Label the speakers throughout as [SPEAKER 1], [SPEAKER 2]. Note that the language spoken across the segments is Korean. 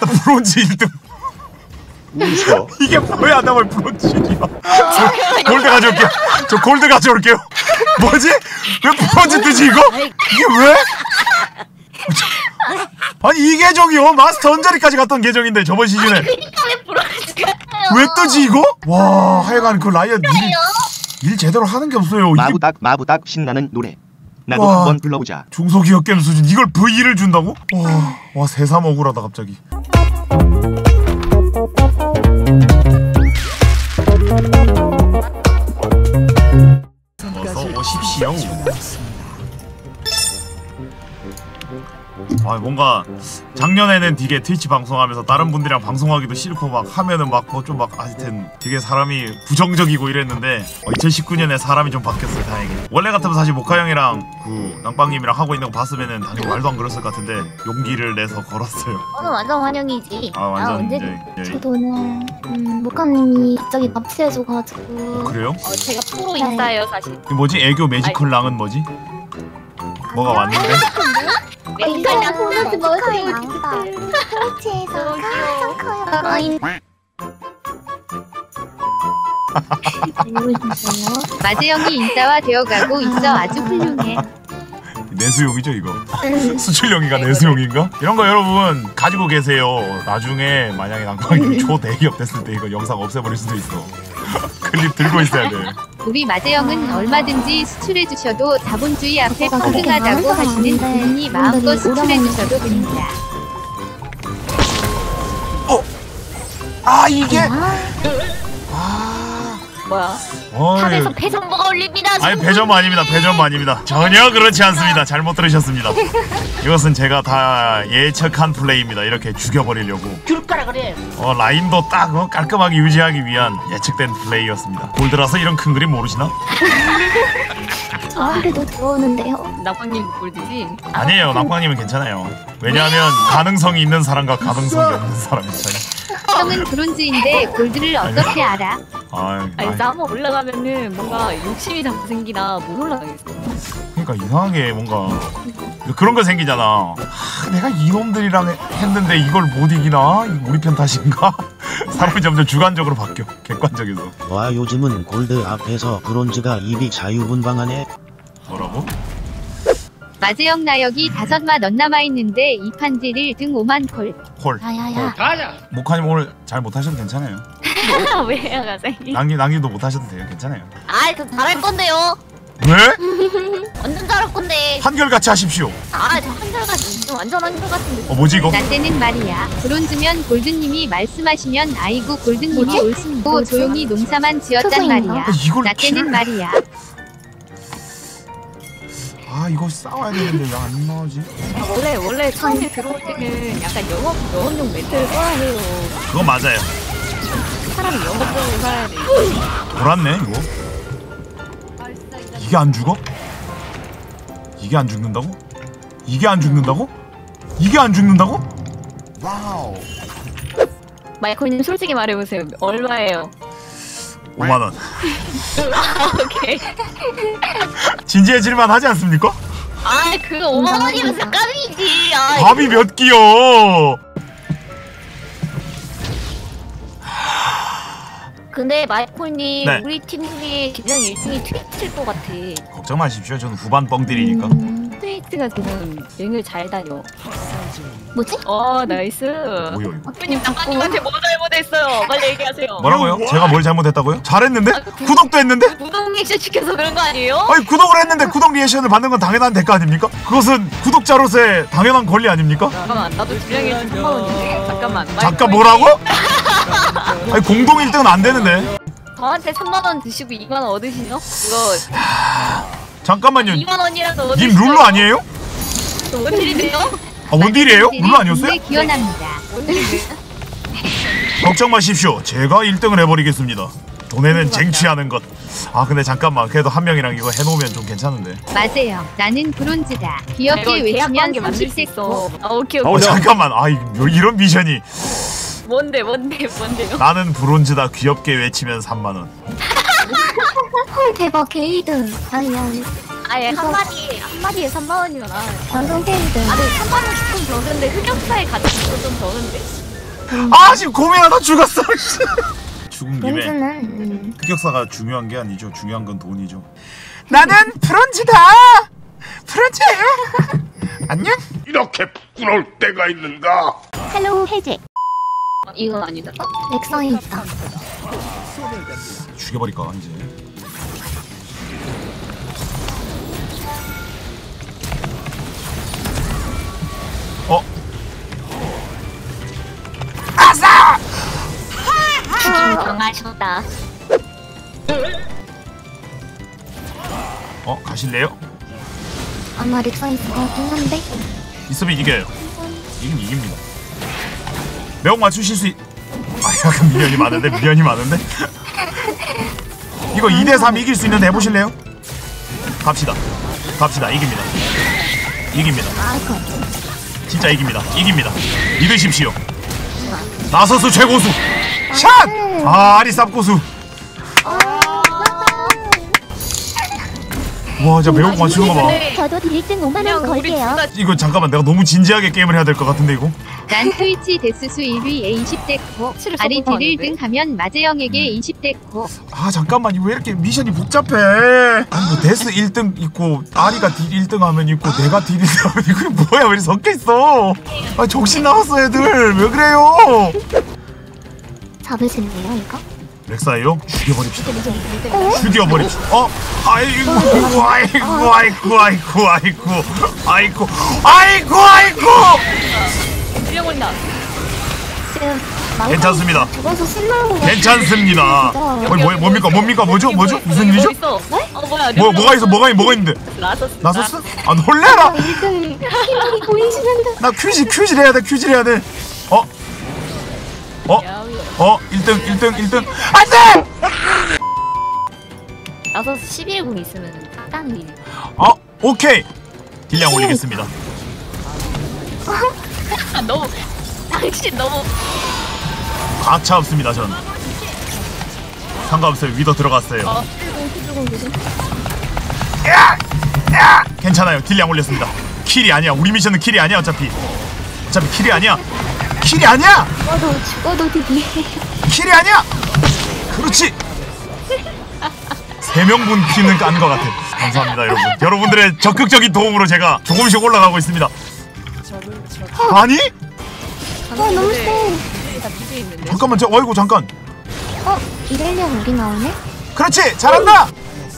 [SPEAKER 1] 나 브론즈 1등.
[SPEAKER 2] 웃어.
[SPEAKER 1] 이게 뭐야? 나 왜 브론즈 1이야? 저 골드 가져올게요. 저 골드 가져올게요. 뭐지? 왜 브론즈 뜨지 이거? 이게 왜? 아니 이 계정이요 마스터 언저리까지 갔던 계정인데 저번 시즌에
[SPEAKER 3] 그러니까 왜 브론즈가
[SPEAKER 1] 왜 뜨지 이거? 와 하여간 그 라이엇 일, 일 제대로 하는 게 없어요.
[SPEAKER 2] 마부닥 마부닥 신나는 노래. 나도
[SPEAKER 1] 와.
[SPEAKER 2] 한번 불러보자.
[SPEAKER 1] 중소기업 게임 수준 이걸 V를 준다고? 와, 와 새삼 억울하다 갑자기. 어서 오십시오. 아 뭔가 작년에는 되게 트위치 방송하면서 다른 분들이랑 방송하기도 싫고 막 하면은 막 뭐 좀 막 하여튼 되게 사람이 부정적이고 이랬는데 2019년에 사람이 좀 바뀌었어요 다행히 원래 같으면 사실 모카 형이랑 그 낭빵님이랑 하고 있는 거 봤으면은 당연히 말도 안 그랬을 것 같은데 용기를 내서 걸었어요
[SPEAKER 3] 오늘 완전 환영이지.
[SPEAKER 1] 아 완전
[SPEAKER 3] 언제?
[SPEAKER 1] 예, 예.
[SPEAKER 4] 저도 오늘 음, 모카님이 갑자기 납치해줘가지고
[SPEAKER 1] 그래요?
[SPEAKER 3] 어, 제가 프로 인싸예요 사실.
[SPEAKER 1] 이 뭐지 애교 매지컬 랑은 뭐지? 뭐가 왔는데?
[SPEAKER 4] 마세요
[SPEAKER 3] 양다.
[SPEAKER 4] 트위치에서
[SPEAKER 3] 너무 귀여워.
[SPEAKER 4] 가장 커요 모르겠어요
[SPEAKER 5] 마재영이 인싸화 되어가고 있어 아주 훌륭해.
[SPEAKER 1] 내수용이죠 이거? 수출용이가 내수용인가? 이런 거 여러분 가지고 계세요. 나중에 만약에 낭빵이 초대기업 됐을 때 이거 영상 없애버릴 수도 있어 클립 들고 있어야 돼
[SPEAKER 5] 우리 마재영은 얼마든지 수출해 주셔도 자본주의 앞에 불응하다고 하시는 분이 마음껏 수출해 주셔도 됩니다.
[SPEAKER 1] 아 이게?
[SPEAKER 3] 뭐야?
[SPEAKER 1] 어이.
[SPEAKER 3] 탑에서 배선보가 올립니다.
[SPEAKER 1] 아니 배점 아닙니다 배점 아닙니다. 전혀 그렇지 않습니다. 잘못 들으셨습니다. 이것은 제가 다 예측한 플레이입니다. 이렇게 죽여버리려고
[SPEAKER 3] 그래.
[SPEAKER 1] 어 라인도 딱 어, 깔끔하게 유지하기 위한 예측된 플레이였습니다 골드라서 이런 큰 그림 모르시나?
[SPEAKER 4] 저한테도 들어오는데요
[SPEAKER 3] 나방님 골드지.
[SPEAKER 1] 아니에요 낙광님은 괜찮아요 왜냐하면 가능성이 있는 사람과 가능성이 없는 사람이 차이
[SPEAKER 5] 형은 브론즈인데 골드를 어떻게 알아?
[SPEAKER 1] 아,
[SPEAKER 3] 아니
[SPEAKER 1] 아이,
[SPEAKER 3] 나 한번 올라가면은 뭔가 욕심이 자꾸 생기나 못 올라가겠어.
[SPEAKER 1] 그러니까 이상하게 뭔가 그런 거 생기잖아. 아, 내가 이놈들이랑 했는데 이걸 못 이기나? 우리 편 탓인가? 사람이 점점 주관적으로 바뀌어. 객관적에서.
[SPEAKER 6] 와 요즘은 골드 앞에서 브론즈가 입이 자유분방하네
[SPEAKER 1] 뭐라고?
[SPEAKER 5] 마재영 나역이 다섯 맛 남아 있는데 이 판지를 등 5만 콜.
[SPEAKER 1] 콜.
[SPEAKER 4] 야야야
[SPEAKER 1] 모카님 오늘 잘 못하셔도 괜찮아요.
[SPEAKER 3] 왜요 가세요?
[SPEAKER 1] 낭님 낭님도 못하셔도 돼요. 괜찮아요.
[SPEAKER 3] 아이 저 잘할 건데요.
[SPEAKER 1] 왜?
[SPEAKER 3] 완전 잘할 건데.
[SPEAKER 1] 한결같이 하십시오.
[SPEAKER 3] 아저 한결같이 좀 완전 한결같은데.
[SPEAKER 1] 어 뭐지 이거?
[SPEAKER 5] 나 때는 말이야. 브론즈면 골드님이 말씀하시면 아이고 골드님이.
[SPEAKER 4] 뭐지?
[SPEAKER 5] 조용히 농사만 지었단? 말이야.
[SPEAKER 1] 아, 이걸
[SPEAKER 5] 나 때는
[SPEAKER 1] 키를-
[SPEAKER 5] 말이야.
[SPEAKER 1] 아 이거 싸워야 되는데 왜 안 나오지?
[SPEAKER 3] 원래 원래 처음에 들어올 때는 약간 영업 영업용 멘트를 써야 해요.
[SPEAKER 1] 그거 맞아요.
[SPEAKER 3] 사람이 영업적으로 살아야 돼.
[SPEAKER 1] 돌았네 이거. 이게 안 죽어? 이게 안 죽는다고? 이게 안 죽는다고? 이게 안 죽는다고?
[SPEAKER 3] 마이콜님 솔직히 말해보세요. 얼마예요?
[SPEAKER 1] 5만 원.
[SPEAKER 3] 오케이.
[SPEAKER 1] 진지해질만 하지 않습니까?
[SPEAKER 3] 아 그거 5만 원이면 깜이지. 아
[SPEAKER 1] 밥이 몇 끼요?
[SPEAKER 3] 근데 마이콜님
[SPEAKER 1] 네.
[SPEAKER 3] 우리 팀 중에 그냥 1등이 트위치일 것 같아.
[SPEAKER 1] 걱정 마십시오. 저는 후반 뻥들이니까.
[SPEAKER 4] 음,
[SPEAKER 3] 트위치가 지금 링을 잘 다녀.
[SPEAKER 4] 뭐지?
[SPEAKER 3] 어 nice.
[SPEAKER 1] 뭐요 이거?
[SPEAKER 3] 마이콜님 장관님한테 뭐 잘못했어요? 빨리 얘기하세요.
[SPEAKER 1] 뭐라고요? 제가 뭘 잘못했다고요? 잘했는데? 구독도 했는데?
[SPEAKER 3] 구독 리액션 시켜서 그런 거 아니에요?
[SPEAKER 1] 아니 구독을 했는데 구독 리액션을 받는 건 당연한 대가 아닙니까? 그것은 구독자로서의 당연한 권리 아닙니까?
[SPEAKER 3] 잠깐만 나도 주량이 3만 원인데 잠깐만.
[SPEAKER 1] 잠깐 뭐라고? 아니 공동 1등은 안 되는데.
[SPEAKER 3] 저한테 3만 원 드시고 2만 원 얻으시죠? 이거
[SPEAKER 1] 잠깐만요.
[SPEAKER 3] 2만 원이라도 얻으시죠?
[SPEAKER 1] 님 룰루 아니에요?
[SPEAKER 3] 원딜인데요?
[SPEAKER 1] 아 원딜이에요? 룰루 아니었어요?
[SPEAKER 5] 군대 기원합니다.
[SPEAKER 1] 걱정 마십시오. 제가 1등을 해버리겠습니다. 돈에는 쟁취하는 것. 아 근데 잠깐만 그래도 한 명이랑 이거 해놓으면 좀 괜찮은데.
[SPEAKER 5] 맞아요. 나는 브론즈다. 귀엽게
[SPEAKER 3] 이거
[SPEAKER 5] 외치면
[SPEAKER 3] 계약관계 만들 수
[SPEAKER 5] 30대
[SPEAKER 3] 있어. 아 오케이
[SPEAKER 1] 어
[SPEAKER 3] 오케이.
[SPEAKER 1] 잠깐만 아 이- 이런 미션이
[SPEAKER 3] 뭔데 뭔데 뭔데요?
[SPEAKER 1] 나는 브론즈다 귀엽게 외치면 3만 원.
[SPEAKER 4] 헐 대박 게이드. 아야
[SPEAKER 3] 아예 한 마리 한 마리에 3만 원이면 아.
[SPEAKER 4] 완전 게이드.
[SPEAKER 3] 아니 3만 원 조금 적은데 흑역사에 가치가 좀 적은데.
[SPEAKER 1] 아 지금 고민하다 죽었어. 죽은 김에
[SPEAKER 4] 렌즈는 음,
[SPEAKER 1] 흑역사가 중요한 게 아니죠. 중요한 건 돈이죠. 나는 프런즈다! 프런즈! 안녕?
[SPEAKER 7] 이렇게 부끄러울 때가 있는가?
[SPEAKER 4] 헬로우 해제
[SPEAKER 3] 어, 이거 아니다.
[SPEAKER 4] 렉성이 있다
[SPEAKER 1] 죽여버릴까 이제 어?
[SPEAKER 3] 강하셨다.
[SPEAKER 1] 어? 가실래요?
[SPEAKER 4] 아마 렉성이 있을 것 같긴 한데
[SPEAKER 1] 있으면 이겨요 이기면 이깁니다 매운 맞추실 수 있... 아 약간 미련이 많은데? 미련이 많은데? 이거 2대3 이길 수 있는데 해보실래요? 갑시다. 갑시다. 이깁니다. 이깁니다. 진짜 이깁니다. 이깁니다. 믿으십시오. 나서수 최고수. 샷! 아 아리 쌉 고수 와 진짜 매운 거 맞추는 거봐.
[SPEAKER 4] 저도 1등 5만원 걸게요.
[SPEAKER 1] 이거 잠깐만 내가 너무 진지하게 게임을 해야 될 것 같은데 이거?
[SPEAKER 5] 난 트위치 데스수 1위 A20대 코. 아리
[SPEAKER 3] 써본 딜거
[SPEAKER 5] 1등 하면 마재영에게 20대 코.
[SPEAKER 1] 아 잠깐만 왜 이렇게 미션이 복잡해? 아니 뭐 데스 1등 있고 아리가 딜 1등 하면 있고 내가 딜 1등 하면 있고 이거 뭐야? 왜 이렇게 섞여있어? 아 정신 나갔어 애들. 왜 그래요?
[SPEAKER 4] 잡으실래요 이거?
[SPEAKER 1] 렉사이로 죽여버립시다. 죽여버립시다. 어? 아이고, 아이고, 아이고, 아이고, 아이고, 아이고, 아이고, 아이고.
[SPEAKER 3] 밀려버린다.
[SPEAKER 1] 괜찮습니다. 괜찮습니다. 뭐, 뭐, 뭡니까, 뭡니까, 뭐죠, 뭐죠, 무슨 일이죠?
[SPEAKER 3] 네? 어, 뭐야,
[SPEAKER 1] 뭐, 뭐, 뭐가 있어, 뭐가 있는데?
[SPEAKER 3] 나서스.
[SPEAKER 1] 나서스? 아 놀래라. 나 퀴즈, 퀴즈 해야 돼, 퀴즈 해야 돼. 어? 어? 어? 1등 1등 1등 안돼!
[SPEAKER 3] 나서 11분 있으면 딱이.
[SPEAKER 1] 어? 오케이 딜량 올리겠습니다
[SPEAKER 3] 아 너무 당신 너무
[SPEAKER 1] 가차 없습니다 전 상관없어요 위더 들어갔어요
[SPEAKER 3] 어.
[SPEAKER 1] 야! 야! 괜찮아요 딜량 올렸습니다 킬이 아니야 우리 미션은 킬이 아니야 어차피 어차피 킬이 아니야 킬이 아니야!
[SPEAKER 4] 죽어도 죽어도 deal이
[SPEAKER 1] kill이 아니야! 그렇지! 세 명분 키는 깐 것 같아 감사합니다 여러분. 여러분들의 적극적인 도움으로 제가 조금씩 올라가고 있습니다. 아니?
[SPEAKER 4] 어 너무
[SPEAKER 3] 세다 뒤에 있는데.
[SPEAKER 1] 잠깐만 저 어이구 잠깐.
[SPEAKER 4] 어? 이래령 여기 나오네?
[SPEAKER 1] 그렇지 잘한다!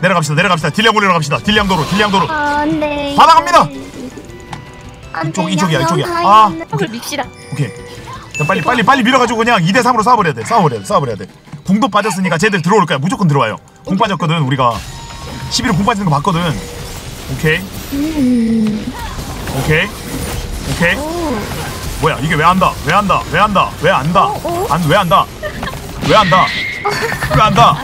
[SPEAKER 1] 내려갑시다 내려갑시다. 딜량 올리러 갑시다. 딜량 도로 딜량 도로.
[SPEAKER 4] 아, 안돼.
[SPEAKER 1] 받아갑니다. 이쪽, 이쪽이야, 이쪽이야. 아.
[SPEAKER 3] 을 밉시다.
[SPEAKER 1] 오케이. 자, 빨리 빨리 빨리 밀어가지고 그냥 2대 3으로 싸워버려야 돼. 싸워버려야 돼 싸워버려야 돼. 궁도 빠졌으니까 쟤들 들어올 거야. 무조건 들어와요. 궁 빠졌거든 우리가. 일라오이 궁 빠지는 거 봤거든. 오케이.
[SPEAKER 4] 음.
[SPEAKER 1] 오케이. 오케이. 뭐야 이게 왜 안다? 왜 안다? 왜 안다? 왜 안다? 안왜 안다? 왜 안다? 왜 안다?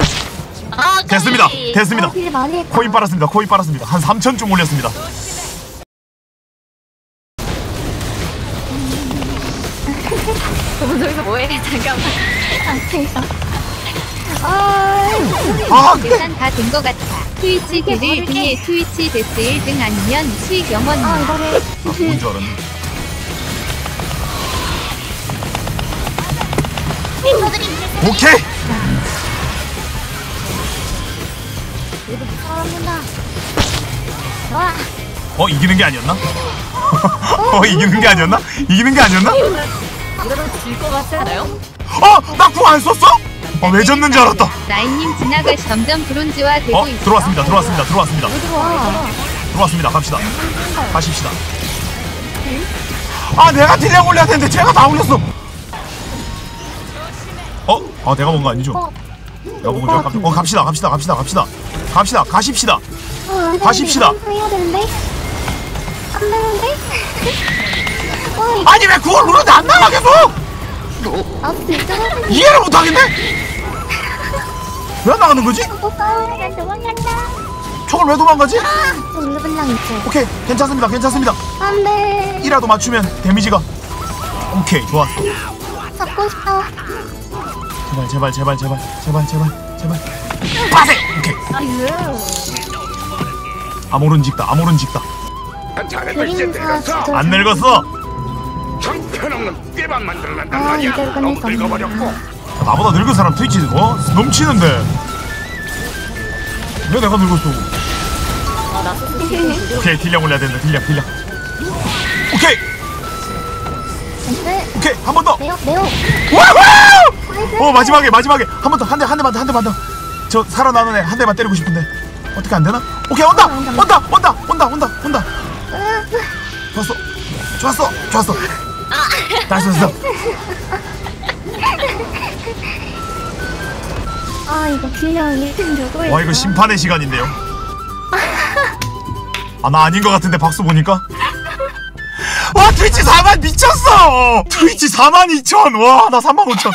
[SPEAKER 3] 아
[SPEAKER 1] 됐습니다. 됐습니다.
[SPEAKER 4] 많이 했다.
[SPEAKER 1] 코인 빨았습니다. 코인 빨았습니다. 한 3천쯤 올렸습니다
[SPEAKER 4] 앞에서
[SPEAKER 1] 아아
[SPEAKER 5] 계산 다된거 같아 트위치 딜 1등에 트위치 데스 1등 아니면 수익 영원
[SPEAKER 4] 아 이거를
[SPEAKER 1] 뭔줄 알았네 오케이 와어 이기는 게 아니었나? 어 이기는 게 아니었나? 이기는 게 아니었나?
[SPEAKER 3] 이러다 질것 같지 않아요?
[SPEAKER 1] 어! 나 궁 안 썼어? 어 왜 졌는 줄 알았다.
[SPEAKER 5] 나인님 지나가 점점 브론즈화 되고
[SPEAKER 1] 어
[SPEAKER 5] 있어
[SPEAKER 1] 들어왔습니다 들어왔습니다 들어왔습니다.
[SPEAKER 4] 들어와?
[SPEAKER 1] 들어왔습니다 갑시다. 가십시다. 아 내가 딜량 올려야 되는데 제가 다 올렸어. 어? 아 내가 문 거 아니죠?
[SPEAKER 4] 어.
[SPEAKER 1] 내가 문 거 깜짝 어 갑시다 갑시다 갑시다 갑시다. 갑시다 가십시다.
[SPEAKER 4] 어,
[SPEAKER 1] 가십시다.
[SPEAKER 4] 이거 해야 되는데. 안 되는데. 어 이거
[SPEAKER 1] 아니 왜 그걸 누르는데 안 나가 계속 이해를 못하겠네? 왜안 나가는 거지?
[SPEAKER 4] 도망간다.
[SPEAKER 1] 총을 왜 도망가지?
[SPEAKER 4] 있죠
[SPEAKER 1] 오케이 괜찮습니다 괜찮습니다.
[SPEAKER 4] 안돼.
[SPEAKER 1] 1라도 맞추면 데미지가. 오케이 좋았어.
[SPEAKER 4] 잡고 싶어.
[SPEAKER 1] 제발 제발 제발 제발 제발 제발 제발. 빠세! 오케이. 아모른 직다 아모른 직다.
[SPEAKER 7] 이제
[SPEAKER 4] 그림사
[SPEAKER 1] 안 늙었어
[SPEAKER 7] 정패 형없는 떼밥 만들어낸단
[SPEAKER 4] 아,
[SPEAKER 7] 말이야. 너무. 늙어버렸고.
[SPEAKER 1] 나보다 늙은 사람 트위치 어? 넘치는데. 왜 내가 늙었어?
[SPEAKER 3] 아 나 스스로
[SPEAKER 1] 오케이 딜량 올려야 된다 딜량 딜량. 오케이!
[SPEAKER 4] 네,
[SPEAKER 1] 오케이 한 번더!
[SPEAKER 4] 네오, 네오.
[SPEAKER 1] 어 마지막에 마지막에. 한 번 더 한 대 한 대만 더 한 대만 더저 살아나는 애 한 대만 때리고 싶은데. 어떻게 안 되나? 오케이 온다! 온다 온다 온다 온다 온다. 좋았어. 좋았어 좋았어 다시 됐어
[SPEAKER 4] 아, 이거 딜량 1등 누구예요?
[SPEAKER 1] 와 이거. 심판의 시간인데요. 아 나 아닌 것 같은데 박수 보니까? 와 트위치 4만 미쳤어! 트위치 4만 2천! 와나 3만 5천.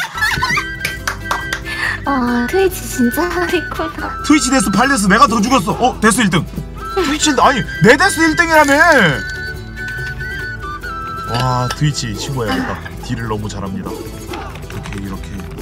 [SPEAKER 4] 아, 트위치 진짜 하리구나.
[SPEAKER 1] 트위치 데스 8데스 내가 더 죽었어. 어 death 1등. 트위치 1등 아니 내 데스 1등이라며 와 트위치 신고해야겠다 딜을 너무 잘합니다. 이렇게 이렇게